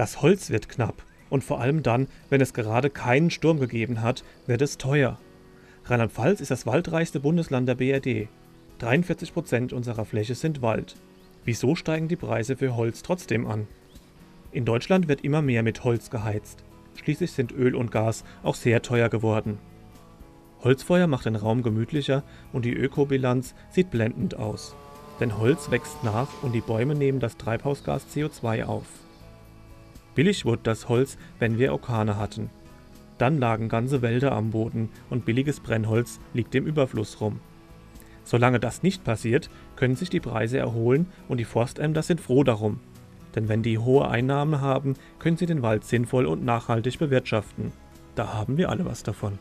Das Holz wird knapp. Und vor allem dann, wenn es gerade keinen Sturm gegeben hat, wird es teuer. Rheinland-Pfalz ist das waldreichste Bundesland der BRD. 43 Prozent unserer Fläche sind Wald. Wieso steigen die Preise für Holz trotzdem an? In Deutschland wird immer mehr mit Holz geheizt. Schließlich sind Öl und Gas auch sehr teuer geworden. Holzfeuer macht den Raum gemütlicher und die Ökobilanz sieht blendend aus. Denn Holz wächst nach und die Bäume nehmen das Treibhausgas CO2 auf. Billig wurde das Holz, wenn wir Orkane hatten. Dann lagen ganze Wälder am Boden und billiges Brennholz liegt im Überfluss rum. Solange das nicht passiert, können sich die Preise erholen und die Forstämter sind froh darum. Denn wenn die hohe Einnahmen haben, können sie den Wald sinnvoll und nachhaltig bewirtschaften. Da haben wir alle was davon.